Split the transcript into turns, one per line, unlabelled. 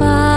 by.